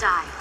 die.